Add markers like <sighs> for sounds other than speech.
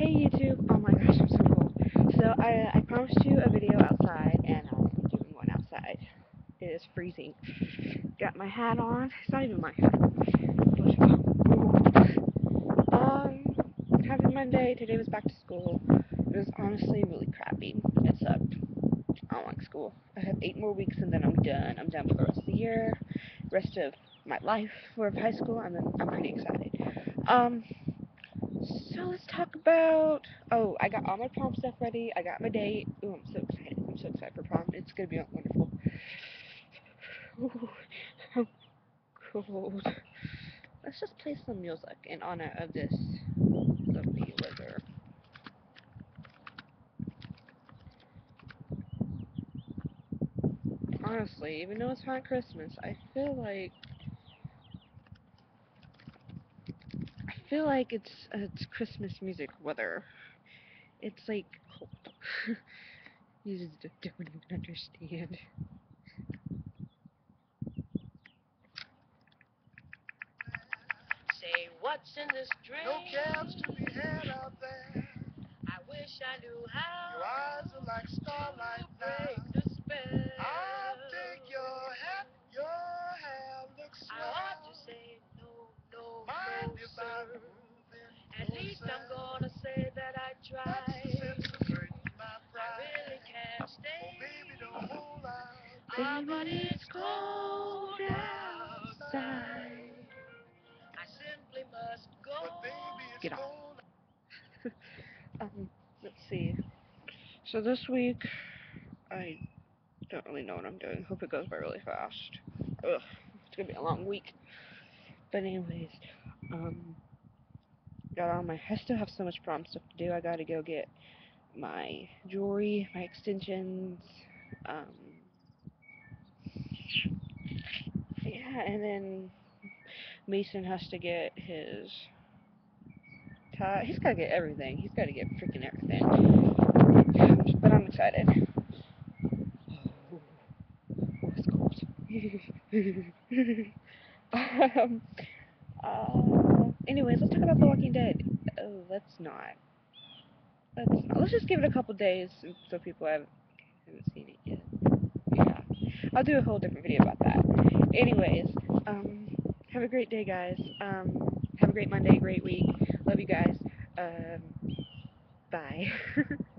Hey YouTube! Oh my gosh, I'm so cold. So I I promised you a video outside, and I'm doing one outside. It is freezing. Got my hat on. It's not even my hat. Um, happy Monday. Today was back to school. It was honestly really crappy. It sucked. I don't like school. I have eight more weeks and then I'm done. I'm done for the rest of the year, rest of my life for high school. I'm I'm pretty excited. Um. So let's talk about. Oh, I got all my prom stuff ready. I got my date. Oh, I'm so excited. I'm so excited for prom. It's gonna be wonderful. <sighs> Ooh, I'm cold. Let's just play some music in honor of this lovely weather. Honestly, even though it's not Christmas, I feel like feel like it's uh, it's Christmas music weather. It's like cold. <laughs> you just don't even understand. Say what's in this drink? No cabs to be had out there. I wish I knew how. Your eyes are like starlight to break the spell. I'll least I'm gonna say that I tried. the sense of hurting my I really can't stay. baby, don't hold out. Ah, but it's cold outside. I simply must go. But baby, it's Get off. <laughs> Um, let's see. So this week, I don't really know what I'm doing. Hope it goes by really fast. Ugh, it's gonna be a long week. But anyways, um, got my. I still have so much prom stuff to do. I gotta go get my jewelry, my extensions. Um, yeah, and then Mason has to get his tie. He's gotta get everything. He's gotta get freaking everything. But I'm excited. Oh, it's cold. <laughs> um, uh, anyways, let's talk about The Walking Dead. Oh, let's not. Let's not. Let's just give it a couple days so people have, haven't seen it yet. Yeah. I'll do a whole different video about that. Anyways, um, have a great day, guys. Um, have a great Monday, great week. Love you guys. Um, bye. <laughs>